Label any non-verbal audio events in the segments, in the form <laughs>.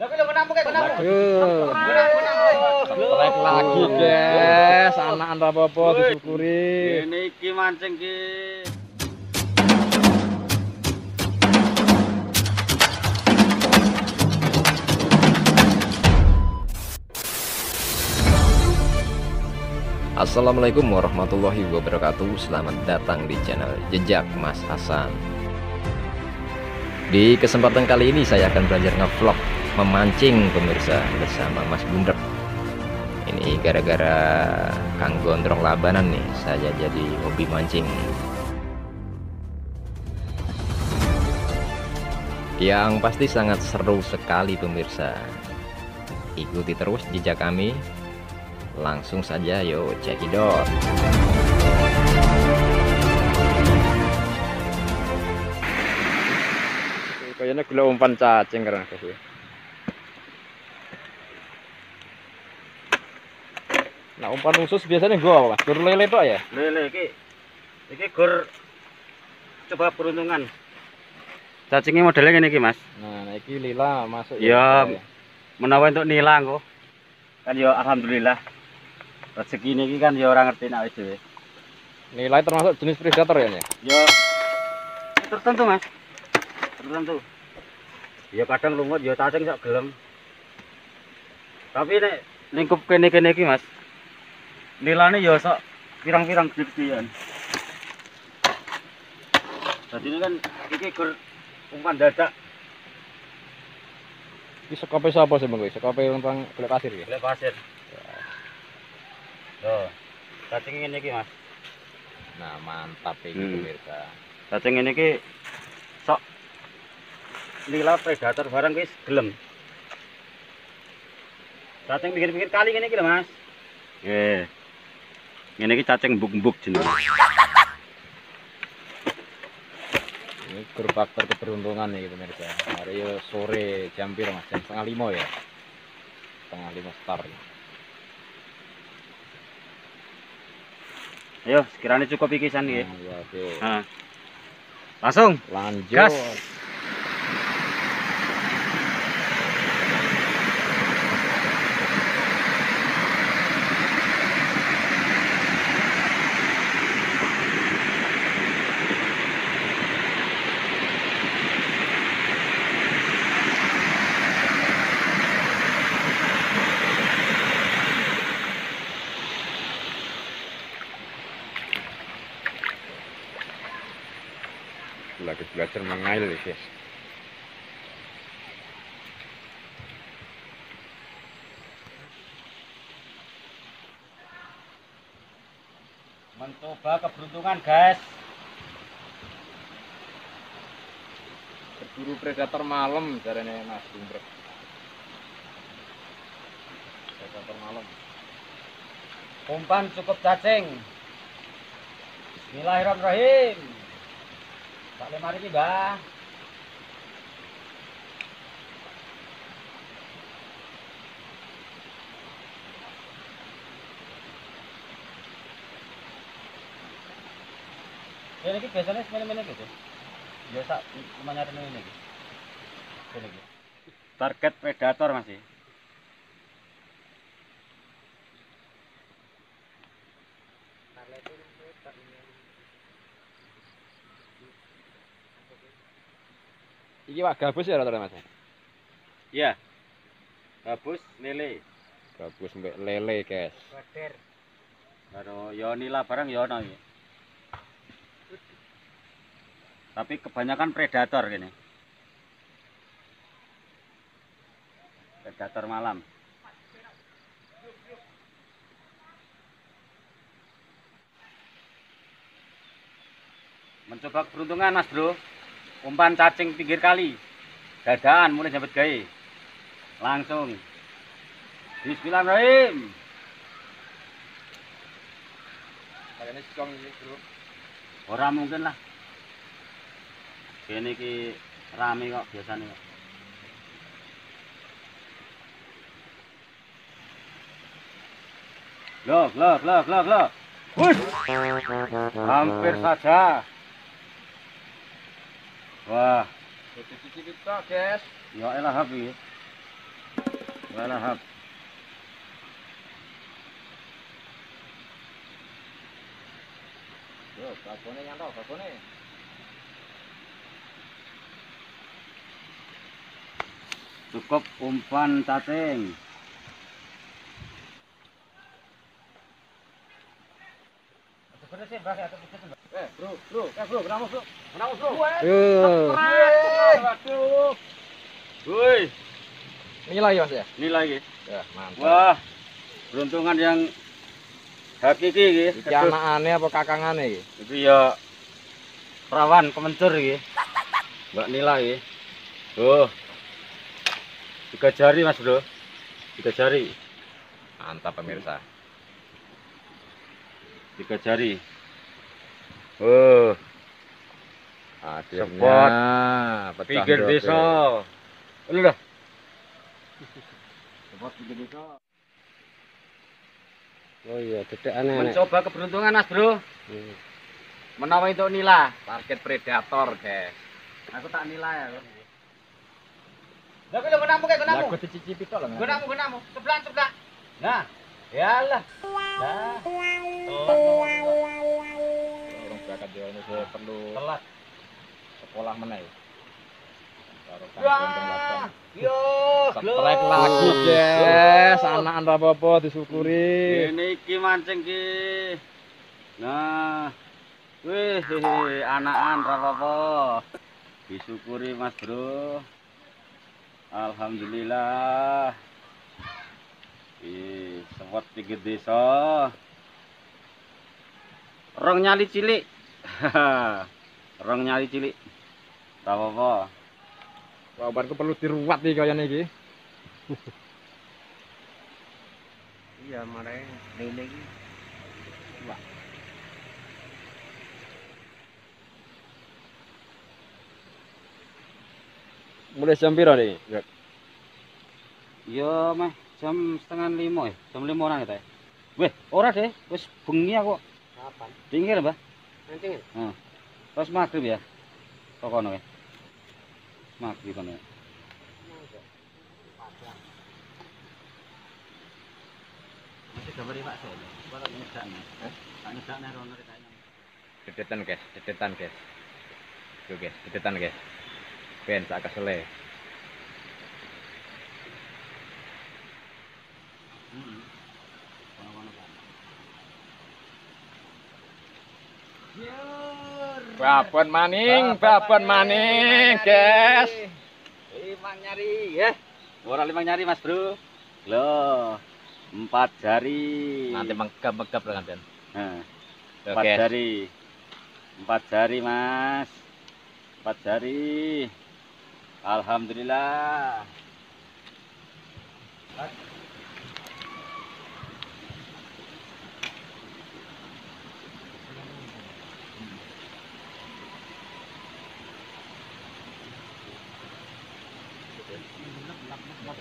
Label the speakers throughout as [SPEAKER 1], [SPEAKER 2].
[SPEAKER 1] Lagi, guys. Anak anda apa-apa disyukuri.
[SPEAKER 2] Ini iki mancing ki.
[SPEAKER 3] Assalamualaikum warahmatullahi wabarakatuh. Selamat datang di channel Jejak Mas Hasan. Di kesempatan kali ini saya akan belajar ngevlog Memancing pemirsa bersama Mas Bundrek. Ini gara-gara Kang Gondrong Labanan nih Saya jadi hobi mancing. Yang pasti sangat seru sekali pemirsa. Ikuti terus jejak kami. Langsung saja yuk cekidot
[SPEAKER 1] Kayaknya gila umpan cacing karena Nah umpan khusus biasanya gua apa mas? Gur lele tok ya?
[SPEAKER 2] Lele iki. Iki gur coba peruntungan. Cacingnya modelnya ngene iki, Mas.
[SPEAKER 1] Nah, nah iki lila masuk
[SPEAKER 2] Ya. Menawa untuk nilang kok. Kan ya alhamdulillah. Rezeki ini kan ya orang ngerti nek dhewe.
[SPEAKER 1] Nilai termasuk jenis predator ya nih?
[SPEAKER 2] Ya tertentu, Mas. Tertentu. Ya kadang lumut ya cacing sak gelem. Tapi nek lingkup kene-kene iki, Mas. Nilane ya sok pirang-pirang gede-gedean. Jadi ini kan iki gur umpan dadak
[SPEAKER 1] Ini sekope siapa sih bang? Sekope tentang kulit pasir ya?
[SPEAKER 2] golek pasir. Yo. Cacing ngene iki, Mas.
[SPEAKER 1] Nah mantap ini
[SPEAKER 2] Hmm.
[SPEAKER 1] pemirsa.
[SPEAKER 2] Cacing ngene iki sok lila predator barang wis gelem. Cacing pikir-pikir kali iki lho, Mas. Nggih. Ngene iki cacing mbuk-mbuk jenenge.
[SPEAKER 1] Ini gur faktor keberuntungan nih pemirsa. Hari sore jam piro mas? Jam setengah lima ya? Setengah lima start.
[SPEAKER 2] Ayo, sekiranya cukup iki san.
[SPEAKER 1] Nah, ya.
[SPEAKER 2] Heeh. Langsung.
[SPEAKER 1] Lanjut.
[SPEAKER 2] Gas.
[SPEAKER 1] Lagi belajar mengail nih guys.
[SPEAKER 2] Mencoba keberuntungan, guys.
[SPEAKER 1] Berburu predator malam caranya Mas Bumbrek. Predator malam.
[SPEAKER 2] Umpan cukup cacing. Bismillahirrahmanirrahim. Tak lemari iki, Mbah. Ya ini biasanya semene-mene gitu. Namanya ini gitu. Ini gitu. Target predator masih.
[SPEAKER 1] Iki Pak gabus ya rata-rata Mas.
[SPEAKER 2] Iya. Gabus lele.
[SPEAKER 1] Gabus mbek lele guys.
[SPEAKER 2] Wader. Karo yo nila barang yo ono iki. Tapi kebanyakan predator gini. Predator malam. Mencoba keberuntungan Mas Bro. Umpan cacing pinggir kali. Dadaan mulai jabat gawe. Langsung. Bismillahirrahmanirrahim.
[SPEAKER 1] Kayaknya sikong ini bro.
[SPEAKER 2] Ora mungkin lah. Iki rame kok biasanya kok. Loh, loh, loh, loh, loh. Wush! Hampir saja. Wah,
[SPEAKER 1] Cici kita guys.
[SPEAKER 2] ya elah habis. Walahab.
[SPEAKER 4] Yo, babone nyantol, babone.
[SPEAKER 2] Cukup umpan cacing.
[SPEAKER 4] Eh, bro, bro, eh bro, kenapa bro? Kenapa bro?
[SPEAKER 1] Yo.
[SPEAKER 4] Waduh.
[SPEAKER 2] Woi,
[SPEAKER 1] Ini lagi Mas ya?
[SPEAKER 2] ini lagi.
[SPEAKER 1] Ya, mantap.
[SPEAKER 2] Wah, beruntungan yang hakiki iki.
[SPEAKER 1] Iki anakane apa kakangane iki?
[SPEAKER 2] Itu ya rawan kemencur iki. Mbak Nila iki. Tuh. Tiga jari Mas Bro. Tiga jari.
[SPEAKER 1] Mantap pemirsa.
[SPEAKER 2] Tiga jari. Oh,
[SPEAKER 1] Akhirnya
[SPEAKER 2] pinggir
[SPEAKER 1] dobel.
[SPEAKER 2] desa. Dah. Sepot pinggir desa.
[SPEAKER 5] Oh iya, dedek aneh.
[SPEAKER 2] Mencoba keberuntungan Mas Bro. Menawa itu Nila.
[SPEAKER 1] Target predator, guys.
[SPEAKER 2] Aku tak nila ya. Lah kok gunamu kayak
[SPEAKER 1] Lah kudu cicipi tok lho.
[SPEAKER 2] Gunamu gunamu. Sebelah sebelah. Nah, yalah. Nah.
[SPEAKER 1] Orang yo ini saya perlu
[SPEAKER 2] Telat.
[SPEAKER 1] sekolah meneh. Belakang.
[SPEAKER 2] Yo,
[SPEAKER 1] Strike lagi, guys. Anakan ra apa-apa disyukuri.
[SPEAKER 2] Ini iki mancing ki. Nah. Wih, anakan ra apa-apa. Disyukuri Mas Bro. Alhamdulillah. Ih, sewot pinggir desa. Rong nyali cilik. <laughs> Rong nyali cilik. Ra apa-apa.
[SPEAKER 1] Wabanku perlu diruat nih kayaknya iki. <laughs>
[SPEAKER 5] Iya, mare ini iki.
[SPEAKER 1] Mulai jam piro nih?
[SPEAKER 2] Ya meh jam setengah lima ya, jam lima orang kita. Weh, ora deh, wis bengi aku.
[SPEAKER 5] Kapan?
[SPEAKER 2] Pinggir, Mbah.
[SPEAKER 5] Mancingin?
[SPEAKER 2] Pas maghrib ya. Kok kono ya. Maghrib kono ya. Masih gambar Pak saya. Kalau nyedak nih. Eh, tak nyedak nih rono rekayasa.
[SPEAKER 1] Dedetan, guys. Dedetan, guys. Guys. Dedetan, guys. Ben sak kesele.
[SPEAKER 2] Heeh. Kono-kono Pak.
[SPEAKER 1] Babon maning, babon maning, guys.
[SPEAKER 2] Limang nyari ya. Ora limang nyari Mas Bro. Loh, empat jari.
[SPEAKER 1] Nanti menggap-menggap dengan Ben.
[SPEAKER 2] Nah, empat jari. Empat jari Mas. Empat jari. Alhamdulillah.
[SPEAKER 5] Cek,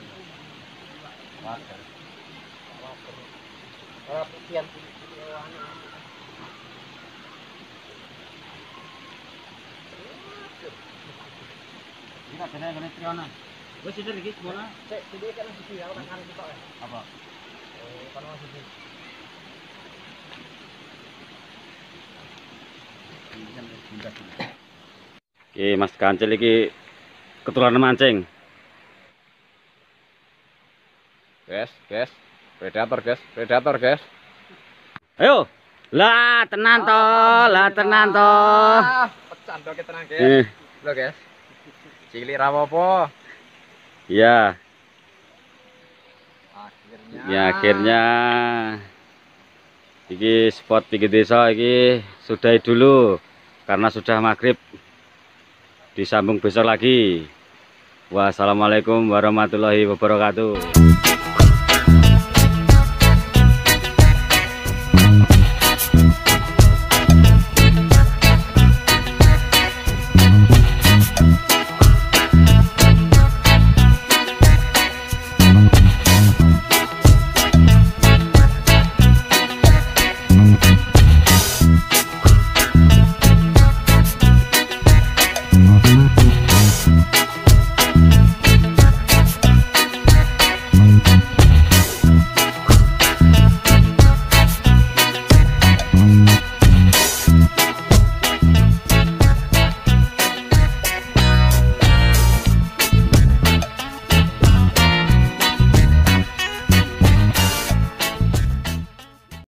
[SPEAKER 5] tok. ya.
[SPEAKER 2] Apa?
[SPEAKER 5] Sisi.
[SPEAKER 2] Oke, Mas Kancil iki ketularan mancing.
[SPEAKER 1] Guys, guys. Predator, guys. Predator, guys.
[SPEAKER 2] Ayo. Lah, tenan to, lah tenan to.
[SPEAKER 1] Ah, pecah doke tenang, guys.
[SPEAKER 2] Eh,
[SPEAKER 1] Lo, guys. Cilik ra
[SPEAKER 2] ya,
[SPEAKER 1] Akhirnya.
[SPEAKER 2] ya akhirnya iki spot pinggir desa iki sudahi dulu karena sudah maghrib. Disambung besok lagi. Wassalamualaikum warahmatullahi wabarakatuh.